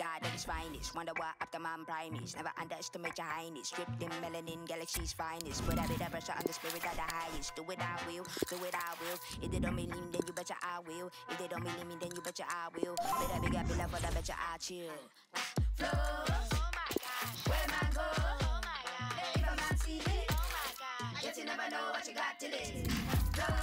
God at his finest, wonder what Optimus Prime is. Never underestimate your highness. Strip them melanin, galaxy's finest. Put a bit of pressure on the spirit at the highest. Do it, I will. Do it, I will. If they don't believe me, then you betcha I will. If they don't believe me, then you betcha I will. Better bigger, bigger, but I betcha I chill. Flow. Never know what you got till it. Flow.